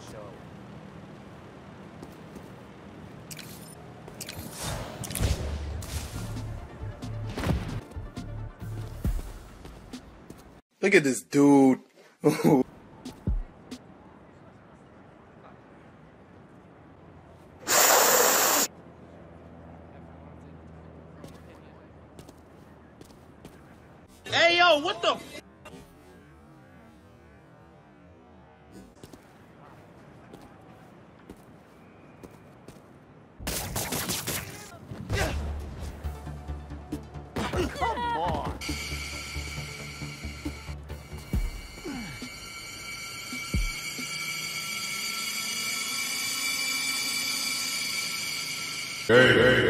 show. Look at this dude. Hey yo, what the? Come on. Hey, hey.